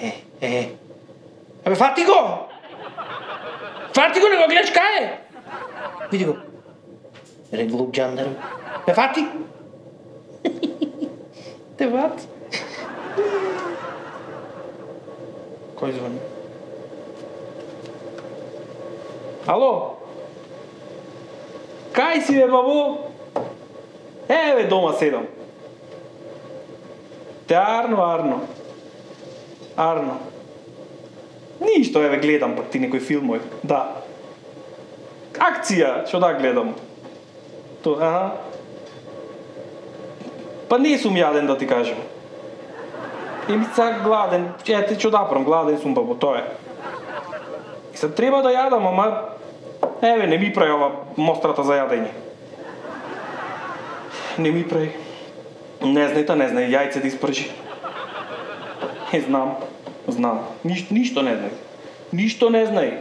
Е. Абе, фати го! Фати го, не го гледаш кај е! Види го. Реглук джандарм. Бе, фати! Те фати. Кој звони? Ало? Кај си бе, бабу? Еве дома седам. Те Арно, Арно. Арно. Ништо, еве гледам пак ти некои филмови. Да. Акција, што да гледам. То, аха. Па не сум јаден да ти кажам. И ми цак гладен, ете што да прам, гладен сум па бабо, тоа е. И се треба да јадам, ама еве не ми прај ова мострата за јадење. Не ми прај. Не знајте, не знај, јајце да испржи. Не знам, знам. Ниш, ништо не знај. Ништо не знај.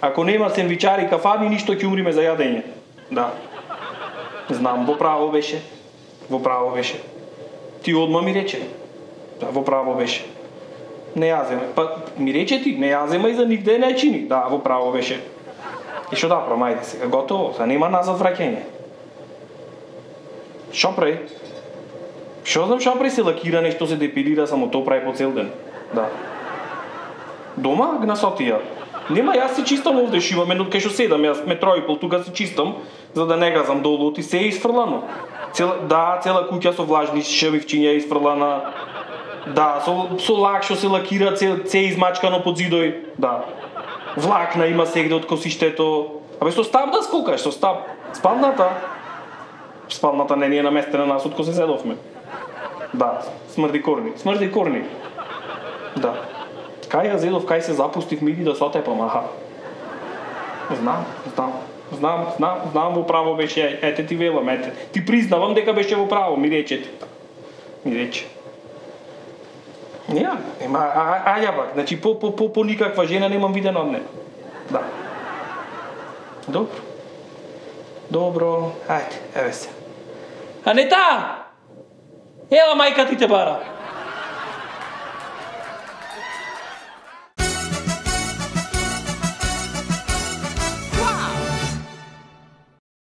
Ако нема сендвичари и кафани, ништо ќе умриме за јадење. Да. Знам, во право беше. Во право беше. Ти одма ми рече. Да, во право беше. Не ја земај. Па ми рече ти, не ја земај за нигде не чини. Да, во право беше. И што да промајте сега, готово, сега нема назад враќање. Шо прај? Што знам што прави се лакира нешто се депилира, само тоа прави по цел ден. Да. Дома гнасотија. Нема, јас се чистам овде, што имам едно кај што седам, јас метро и пол тука се чистам, за да не газам долу, ти се е изфрлано. Цела, да, цела куќа со влажни шевивчиња е изфрлана. Да, со, со лак што се лакира, се, се измачкано под зидој. Да. Влакна има сегде од косиштето. Абе со стап да скокаш, со стап. Спалната. Спалната не ни е наместена нас од се седовме. Да, смрди корни. Смрди корни. Да. Кај ја зедов, кај се запустив, миди да сотепам, аха. Знам, знам. Знам, знам, знам во право беше, ете ти велам, ете. Ти признавам дека беше во право, ми рече ти. Ми рече. Ја, нема, а, а, а, ја бак, значи по, по, по, по никаква жена немам видена од неја. Да. Добро. Добро, ајде, еве се. Анета! Ела мајка ти те бара.